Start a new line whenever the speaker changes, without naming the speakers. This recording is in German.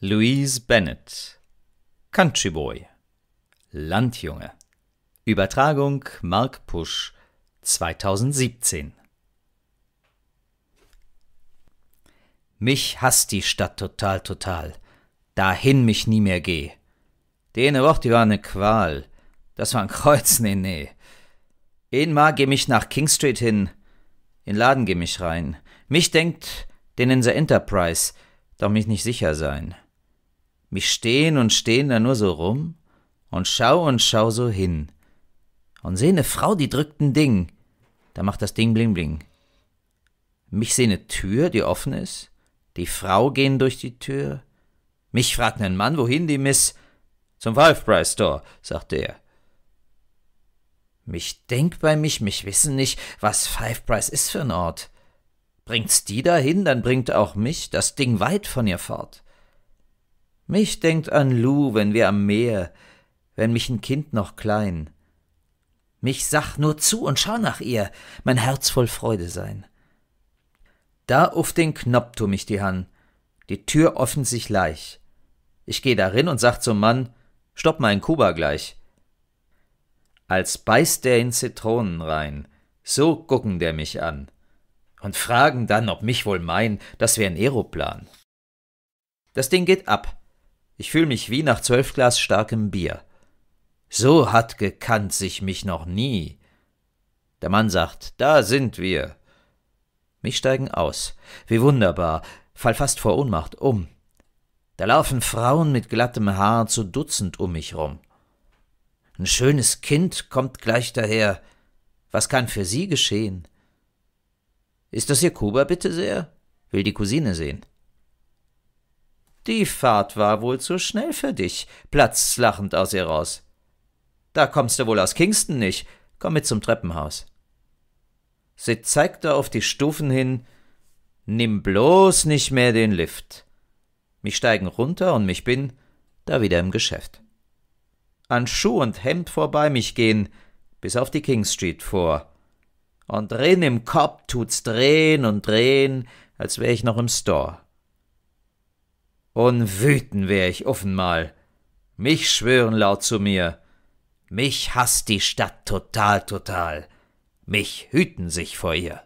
Louise Bennett Country Boy Landjunge Übertragung Mark Pusch 2017 Mich hasst die Stadt total, total. Dahin mich nie mehr geh. Dene Woche, die war ne Qual. Das war ein Kreuz, nee, nee. Einmal geh mich nach King Street hin. In Laden geh mich rein. Mich denkt, den in der Enterprise, doch mich nicht sicher sein. Mich stehen und stehen da nur so rum und schau und schau so hin. Und seh ne Frau, die drückt n Ding. Da macht das Ding bling bling. Mich seh ne Tür, die offen ist. Die Frau gehen durch die Tür. Mich fragt nen Mann, wohin die Miss? Zum Five Price Store, sagt er. Mich denk bei mich, mich wissen nicht, was Five Price ist für n Ort. Bringt's die dahin, dann bringt auch mich das Ding weit von ihr fort. Mich denkt an Lou, wenn wir am Meer, wenn mich ein Kind noch klein. Mich sag nur zu und schau nach ihr, mein Herz voll Freude sein. Da auf den Knopf tu mich die Hand, die Tür offen sich leicht. Ich geh darin und sag zum Mann, stopp mal in Kuba gleich. Als beißt der in Zitronen rein, so gucken der mich an und fragen dann, ob mich wohl mein, das wär ein Aeroplan. Das Ding geht ab, ich fühl mich wie nach zwölf Glas starkem Bier. So hat gekannt sich mich noch nie. Der Mann sagt, da sind wir. Mich steigen aus. Wie wunderbar, fall fast vor Ohnmacht um. Da laufen Frauen mit glattem Haar zu Dutzend um mich rum. Ein schönes Kind kommt gleich daher. Was kann für sie geschehen? Ist das Ihr Kuba, bitte sehr? Will die Cousine sehen. Die Fahrt war wohl zu schnell für dich, platzt lachend aus ihr raus. Da kommst du wohl aus Kingston nicht. Komm mit zum Treppenhaus. Sie zeigte auf die Stufen hin. Nimm bloß nicht mehr den Lift. Mich steigen runter und mich bin da wieder im Geschäft. An Schuh und Hemd vorbei mich gehen, bis auf die King Street vor. Und drin im Kopf tut's drehen und drehen, als wär ich noch im Store. Und wüten wär ich offenmal. Mich schwören laut zu mir. Mich hasst die Stadt total, total. Mich hüten sich vor ihr.